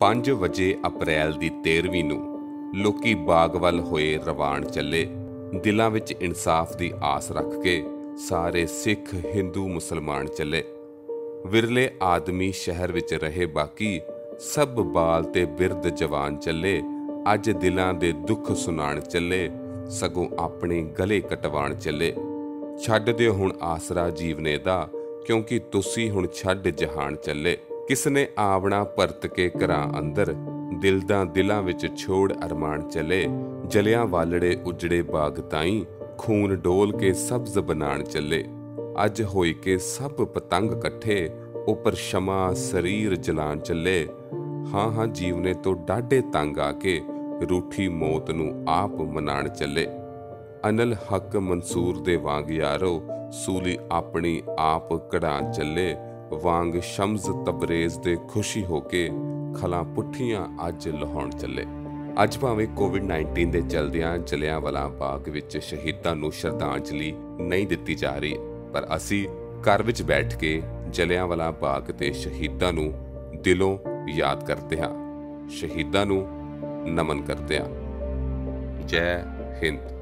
5 ਵਜੇ ਅਪ੍ਰੈਲ ਦੀ 13ਵੀਂ ਨੂੰ ਲੋਕੀ ਬਾਗ ਵੱਲ ਹੋਏ ਰਵਾਨ ਚੱਲੇ, ਦਿਲਾਂ ਵਿੱਚ ਇਨਸਾਫ ਦੀ ਆਸ ਰੱਖ ਕੇ ਸਾਰੇ ਸਿੱਖ ਹਿੰਦੂ ਮੁਸਲਮਾਨ ਚੱਲੇ। ਵਿਰਲੇ ਆਦਮੀ ਸ਼ਹਿਰ ਵਿੱਚ ਰਹੇ ਬਾਕੀ ਸਭ ਬਾਲ ਤੇ ਬਿਰਧ ਜਵਾਨ ਚੱਲੇ, ਅੱਜ ਦਿਲਾਂ ਦੇ ਦੁੱਖ ਸੁਣਾਣ ਚੱਲੇ, ਸਗੋਂ ਆਪਣੇ ਗਲੇ ਕਟਵਾਣ ਚੱਲੇ। ਛੱਡ ਦਿਓ ਹੁਣ ਆਸਰਾ ਜੀਵਨੇ ਦਾ, ਕਿਉਂਕਿ ਤੁਸੀਂ ਹੁਣ ਛੱਡ ਜਹਾਨ ਚੱਲੇ। ਕਿਸ ਨੇ ਆਵਣਾ ਪਰਤ ਕੇ ਘਰਾਂ ਅੰਦਰ ਦਿਲ ਦਾ ਦਿਲਾਂ ਵਿੱਚ ਛੋੜ ਅਰਮਾਨ ਚੱਲੇ, ਜਲਿਆਂ ਵਾਲੜੇ ਉਜੜੇ ਬਾਗ ਤਾਈਂ, ਖੂਨ ਡੋਲ ਕੇ ਸਬਜ਼ ਬਣਾਣ ਚੱਲੇ। ਅੱਜ ਹੋਈ ਕੇ ਸਭ ਪਤੰਗ ਇਕੱਠੇ, ਉੱਪਰ ਸ਼ਮਾ ਸਰੀਰ ਜਲਾਨ ਚੱਲੇ। ਹਾਂ ਹਾਂ, ਜੀਵਨੇ ਤੋਂ ਡਾਢੇ ਤੰਗ ਆ ਕੇ ਰੂਠੀ ਮੌਤ ਨੂੰ ਆਪ ਮਨਾਣ ਚੱਲੇ। ਅਨਲ ਹੱਕ ਮਨਸੂਰ ਦੇ ਵਾਂਗ ਯਾਰੋ, ਸੂਲੀ ਆਪਣੀ ਆਪ ਕਢਾਂ ਚੱਲੇ। ਵਾਂਗ ਸ਼ਮਜ਼ ਤਬਰੇਜ਼ ਦੇ ਖੁਸ਼ੀ ਹੋ ਕੇ ਖਲਾਂ ਪੁੱਠੀਆਂ ਅੱਜ ਲਹਾਉਣ ਚੱਲੇ। ਅੱਜ ਭਾਵੇਂ ਕੋਵਿਡ-19 ਦੇ ਚਲਦਿਆਂ ਜਲਿਆਂਵਾਲਾ ਬਾਗ ਵਿੱਚ ਸ਼ਹੀਦਾਂ ਨੂੰ ਸ਼ਰਧਾਂਜਲੀ ਨਹੀਂ ਦਿੱਤੀ ਜਾ ਰਹੀ, ਪਰ ਅਸੀਂ ਘਰ ਵਿੱਚ ਬੈਠ ਕੇ ਜਲਿਆਂਵਾਲਾ ਬਾਗ ਤੇ ਸ਼ਹੀਦਾਂ ਨੂੰ ਦਿਲੋਂ ਯਾਦ ਕਰਦੇ ਹਾਂ। ਸ਼ਹੀਦਾਂ ਨੂੰ ਨਮਨ ਕਰਦੇ ਹਾਂ। ਜੈ ਹਿੰਦ।